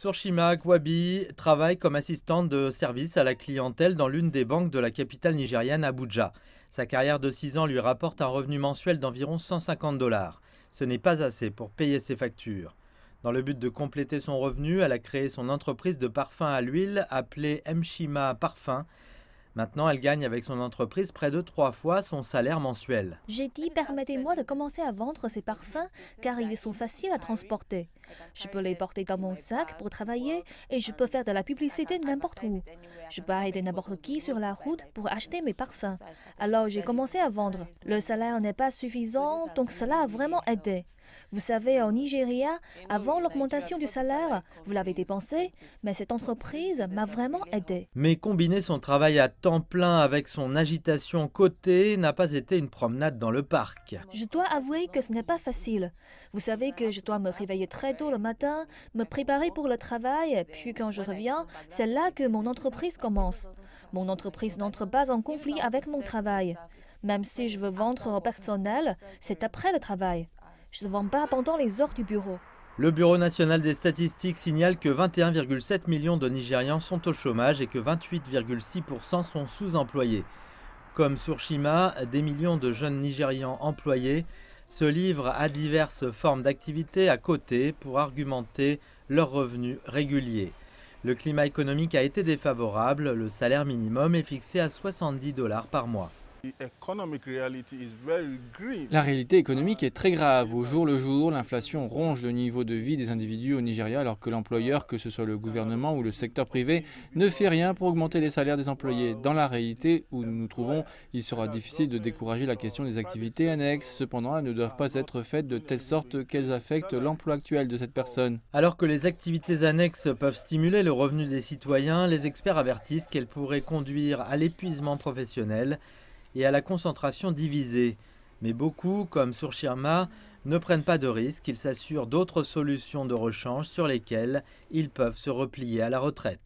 Surshima Gwabi travaille comme assistante de service à la clientèle dans l'une des banques de la capitale nigériane Abuja. Sa carrière de 6 ans lui rapporte un revenu mensuel d'environ 150 dollars. Ce n'est pas assez pour payer ses factures. Dans le but de compléter son revenu, elle a créé son entreprise de parfum à l'huile appelée Mshima Parfum Maintenant, elle gagne avec son entreprise près de trois fois son salaire mensuel. J'ai dit, permettez-moi de commencer à vendre ces parfums car ils sont faciles à transporter. Je peux les porter dans mon sac pour travailler et je peux faire de la publicité n'importe où. Je peux aider n'importe qui sur la route pour acheter mes parfums. Alors j'ai commencé à vendre. Le salaire n'est pas suffisant, donc cela a vraiment aidé. Vous savez, en Nigeria, avant l'augmentation du salaire, vous l'avez dépensé, mais cette entreprise m'a vraiment aidé. Mais combiner son travail à temps plein avec son agitation côté n'a pas été une promenade dans le parc. Je dois avouer que ce n'est pas facile. Vous savez que je dois me réveiller très tôt le matin, me préparer pour le travail, puis quand je reviens, c'est là que mon entreprise commence. Mon entreprise n'entre pas en conflit avec mon travail. Même si je veux vendre au personnel, c'est après le travail. Je ne vends pas pendant les heures du bureau. Le Bureau national des statistiques signale que 21,7 millions de Nigérians sont au chômage et que 28,6% sont sous-employés. Comme Surshima, des millions de jeunes Nigérians employés se livrent à diverses formes d'activités à côté pour argumenter leurs revenus réguliers. Le climat économique a été défavorable, le salaire minimum est fixé à 70 dollars par mois. La réalité économique est très grave. Au jour le jour, l'inflation ronge le niveau de vie des individus au Nigeria alors que l'employeur, que ce soit le gouvernement ou le secteur privé, ne fait rien pour augmenter les salaires des employés. Dans la réalité où nous nous trouvons, il sera difficile de décourager la question des activités annexes. Cependant, elles ne doivent pas être faites de telle sorte qu'elles affectent l'emploi actuel de cette personne. Alors que les activités annexes peuvent stimuler le revenu des citoyens, les experts avertissent qu'elles pourraient conduire à l'épuisement professionnel et à la concentration divisée. Mais beaucoup, comme Surshirma, ne prennent pas de risques, ils s'assurent d'autres solutions de rechange sur lesquelles ils peuvent se replier à la retraite.